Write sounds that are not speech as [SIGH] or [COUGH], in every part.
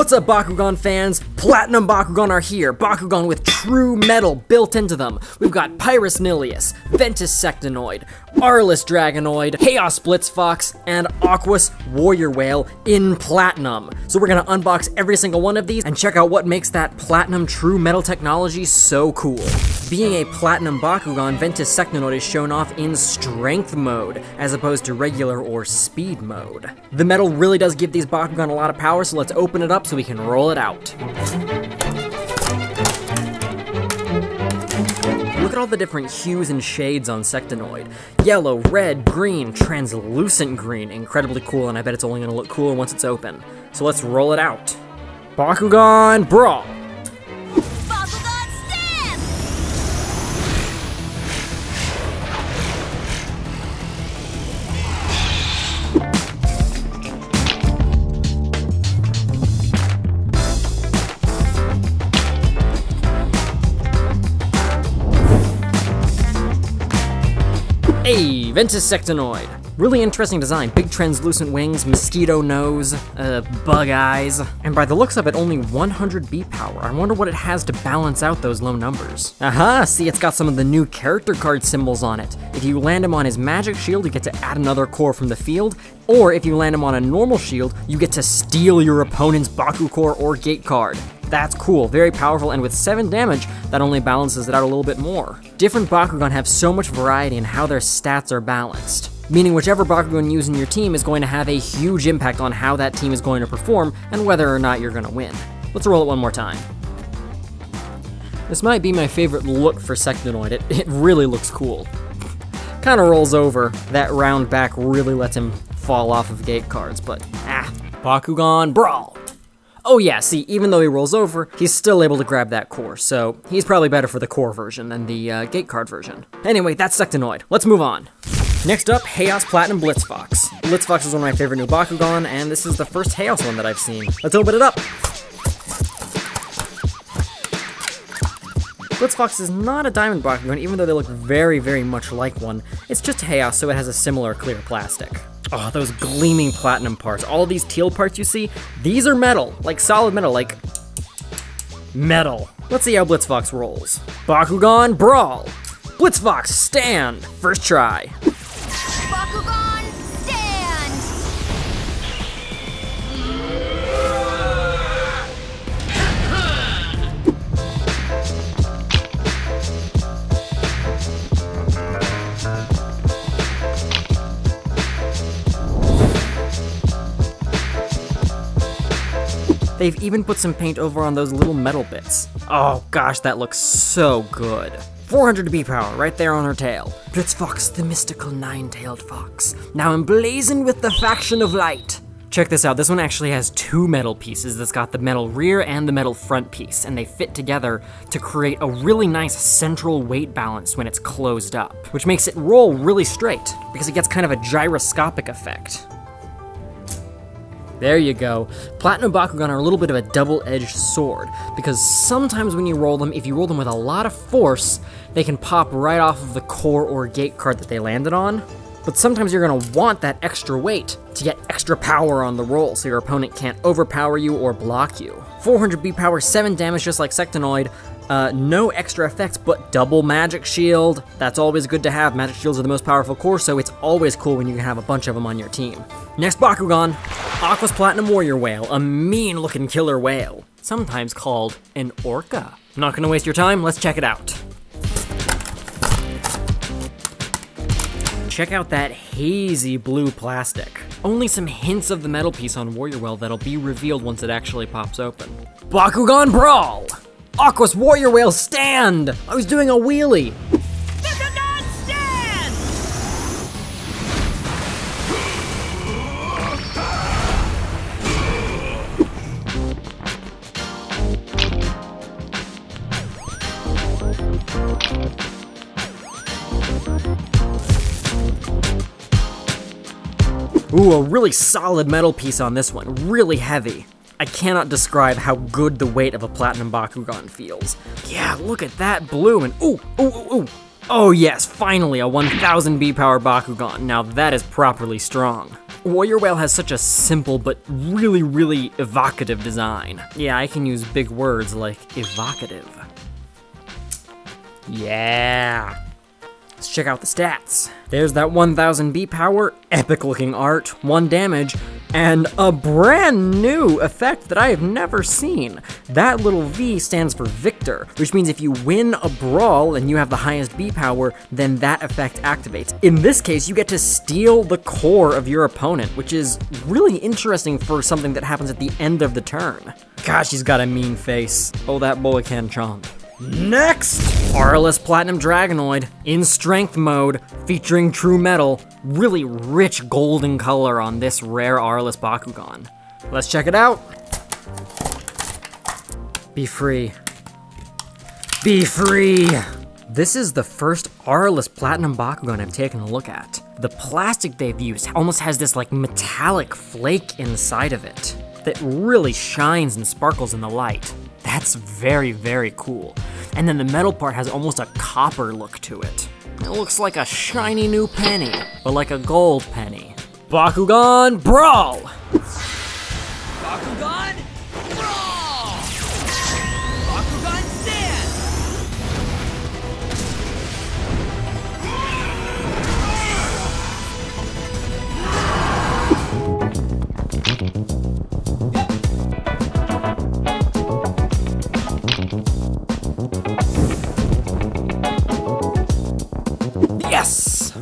What's up Bakugan fans? Platinum Bakugan are here, Bakugan with true metal built into them. We've got Pyrus Nillious, Ventus Sectanoid, Aurelus Dragonoid, Haos Blitzfox, and Aquos Warrior Whale in Platinum. So we're gonna unbox every single one of these and check out what makes that Platinum true metal technology so cool. Being a Platinum Bakugan, Ventus Sectanoid is shown off in Strength mode, as opposed to regular or Speed mode. The metal really does give these Bakugan a lot of power, so let's open it up so we can roll it out. Look at all the different hues and shades on Sectanoid. Yellow, red, green, translucent green. Incredibly cool, and I bet it's only gonna look cooler once it's open. So let's roll it out. Bakugan Brawl! Hey, Ventus Sectanoid. Really interesting design. Big translucent wings, mosquito nose, uh, bug eyes. And by the looks of it, only 100 beat power. I wonder what it has to balance out those low numbers. Aha, see it's got some of the new character card symbols on it. If you land him on his magic shield, you get to add another core from the field, or if you land him on a normal shield, you get to steal your opponent's Baku core or gate card. That's cool, very powerful, and with 7 damage, that only balances it out a little bit more. Different Bakugan have so much variety in how their stats are balanced, meaning whichever Bakugan you use in your team is going to have a huge impact on how that team is going to perform and whether or not you're going to win. Let's roll it one more time. This might be my favorite look for Sectanoid, it, it really looks cool. Kinda rolls over, that round back really lets him fall off of gate cards, but ah, Bakugan Brawl! Oh yeah, see, even though he rolls over, he's still able to grab that core, so he's probably better for the core version than the uh, gate card version. Anyway, that's Sectanoid. Let's move on. Next up, Haos Platinum Blitzfox. Blitzfox is one of my favorite new Bakugan, and this is the first Haos one that I've seen. Let's open it up! Blitzfox is not a diamond Bakugan, even though they look very, very much like one. It's just Haos, so it has a similar clear plastic. Oh, those gleaming platinum parts. All these teal parts you see, these are metal. Like solid metal, like metal. Let's see how Blitzfox rolls. Bakugan Brawl! Blitzfox, stand! First try. They've even put some paint over on those little metal bits. Oh gosh, that looks so good. 400 B power right there on her tail. Blitzfox, the mystical nine-tailed fox, now emblazoned with the faction of light. Check this out, this one actually has two metal pieces that's got the metal rear and the metal front piece, and they fit together to create a really nice central weight balance when it's closed up, which makes it roll really straight, because it gets kind of a gyroscopic effect. There you go. Platinum Bakugan are a little bit of a double-edged sword, because sometimes when you roll them, if you roll them with a lot of force, they can pop right off of the core or gate card that they landed on. But sometimes you're gonna want that extra weight to get extra power on the roll, so your opponent can't overpower you or block you. 400 B power, 7 damage just like Sectanoid, uh, no extra effects, but double magic shield. That's always good to have. Magic shields are the most powerful core, so it's always cool when you can have a bunch of them on your team. Next Bakugan, Aquos Platinum Warrior Whale, a mean looking killer whale, sometimes called an orca. Not gonna waste your time, let's check it out. Check out that hazy blue plastic. Only some hints of the metal piece on Warrior Whale that'll be revealed once it actually pops open. Bakugan Brawl! Aquos Warrior Whale stand! I was doing a wheelie! Ooh, a really solid metal piece on this one, really heavy. I cannot describe how good the weight of a Platinum Bakugan feels. Yeah, look at that blue and ooh, ooh, ooh, ooh. Oh yes, finally a 1000 B power Bakugan. Now that is properly strong. Warrior Whale has such a simple but really, really evocative design. Yeah, I can use big words like evocative. Yeah. Let's check out the stats. There's that 1000 B power, epic looking art, 1 damage, and a brand new effect that I have never seen. That little V stands for Victor, which means if you win a brawl and you have the highest B power, then that effect activates. In this case, you get to steal the core of your opponent, which is really interesting for something that happens at the end of the turn. Gosh, he's got a mean face. Oh, that boy can chomp. Next, Aurelus Platinum Dragonoid in strength mode, featuring true metal, really rich golden color on this rare Aurelus Bakugan. Let's check it out. Be free. Be free! This is the first Aurelus Platinum Bakugan I've taken a look at. The plastic they've used almost has this like metallic flake inside of it that really shines and sparkles in the light. That's very, very cool. And then the metal part has almost a copper look to it. It looks like a shiny new penny, but like a gold penny. Bakugan Brawl! Bakugan,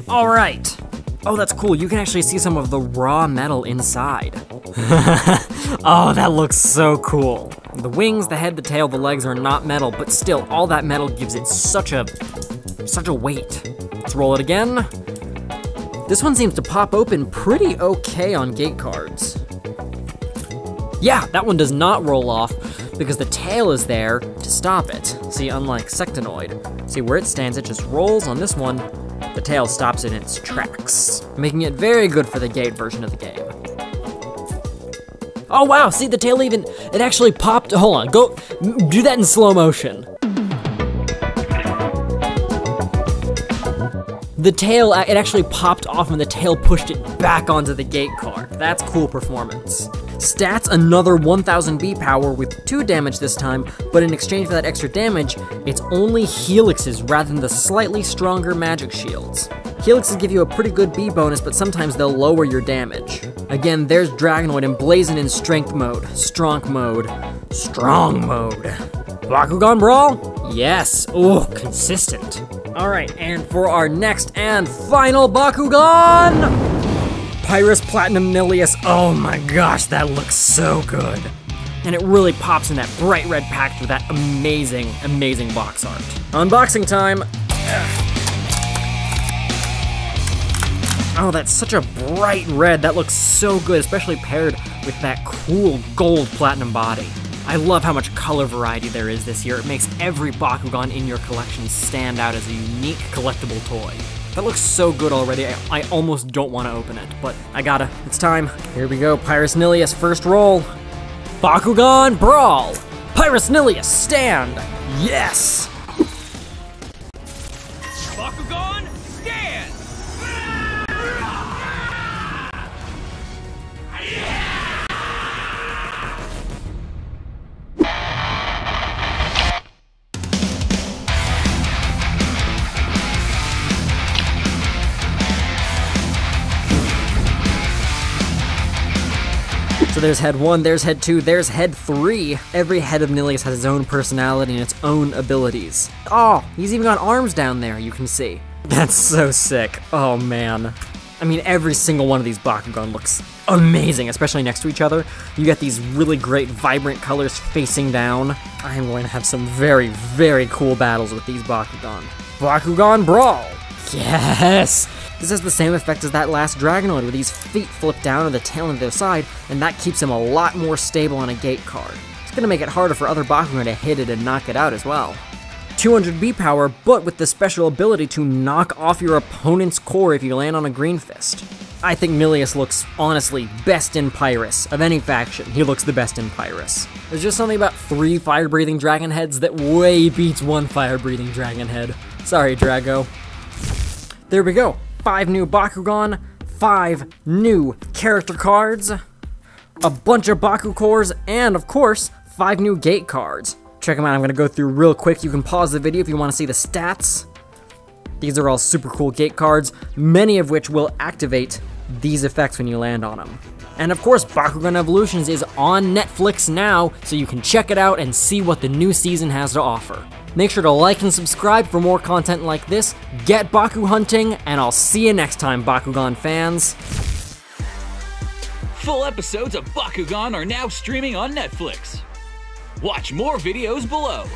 Mm-hmm. Yes! Alright. Oh, that's cool. You can actually see some of the raw metal inside. [LAUGHS] oh, that looks so cool. The wings, the head, the tail, the legs are not metal, but still, all that metal gives it such a such a weight. Let's roll it again. This one seems to pop open pretty okay on gate cards. Yeah, that one does not roll off because the tail is there to stop it. See, unlike Sectanoid. See, where it stands, it just rolls. On this one, the tail stops in its tracks, making it very good for the gate version of the game. Oh wow, see the tail even, it actually popped, hold on, go, do that in slow motion. The tail, uh, it actually popped off and the tail pushed it back onto the gate card. That's cool performance. Stats another 1000 B power with 2 damage this time, but in exchange for that extra damage, it's only helixes rather than the slightly stronger magic shields. Helixes give you a pretty good B bonus, but sometimes they'll lower your damage. Again, there's Dragonoid emblazoned in strength mode, strong mode, strong mode. Bakugan Brawl? Yes, oh, consistent. Alright, and for our next and final Bakugan! Pyrus Platinum Nillious. Oh my gosh, that looks so good. And it really pops in that bright red pack with that amazing, amazing box art. Unboxing time. Oh, that's such a bright red. That looks so good, especially paired with that cool gold platinum body. I love how much color variety there is this year. It makes every Bakugan in your collection stand out as a unique collectible toy. That looks so good already, I, I almost don't want to open it, but I gotta. It's time. Here we go, Pyrus Nillious, first roll. Bakugan Brawl! Pyrus Nillious, stand! Yes! So there's head one, there's head two, there's head three. Every head of Nillious has its own personality and its own abilities. Oh, he's even got arms down there, you can see. [LAUGHS] That's so sick. Oh man. I mean, every single one of these Bakugan looks amazing, especially next to each other. You get these really great, vibrant colors facing down. I'm going to have some very, very cool battles with these Bakugan. Bakugan Brawl! Yes! This has the same effect as that last Dragonoid, where these feet flip down and the tail on the side, and that keeps him a lot more stable on a gate card. It's gonna make it harder for other Bakugan to hit it and knock it out as well. 200 B power, but with the special ability to knock off your opponent's core if you land on a Green Fist. I think Nillious looks, honestly, best in Pyrus. Of any faction, he looks the best in Pyrus. There's just something about three fire-breathing dragon heads that way beats one fire-breathing dragon head. Sorry, Drago. There we go. Five new Bakugan, five new character cards, a bunch of Baku cores, and of course, five new gate cards. Check them out, I'm gonna go through real quick. You can pause the video if you wanna see the stats. These are all super cool gate cards, many of which will activate these effects when you land on them. And of course, Bakugan Evolutions is on Netflix now, so you can check it out and see what the new season has to offer. Make sure to like and subscribe for more content like this, get Baku hunting, and I'll see you next time, Bakugan fans. Full episodes of Bakugan are now streaming on Netflix. Watch more videos below.